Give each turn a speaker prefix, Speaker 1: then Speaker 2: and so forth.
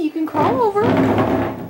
Speaker 1: you can crawl over.